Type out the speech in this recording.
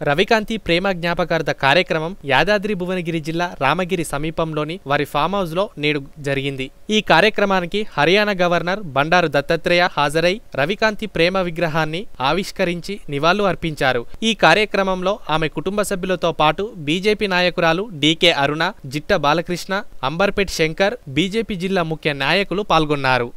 రవికాంతి ప్రేమ జ్ఞాపకార్థ కార్యక్రమం యాదాద్రి భువనగిరి జిల్లా రామగిరి సమీపంలోని వారి ఫామ్ హౌస్లో నేడు జరిగింది. ఈ కార్యక్రమానికి హర్యానా గవర్నర్ బండారు దత్తాత్రేయ హాజరై రవికాంతి ప్రేమ విగ్రహాన్ని ఆవిష్కరించి నివాళులు అర్పించారు. ఈ కార్యక్రమంలో ఆమె కుటుంబ సభ్యులతో పాటు బీజేపీ నాయకురాలు డీకే అరుణ జిట్ట బాలకృష్ణ అంబర్పేట్ శంకర్ బీజేపీ జిల్లా ముఖ్య నాయకులు పాల్గొన్నారు.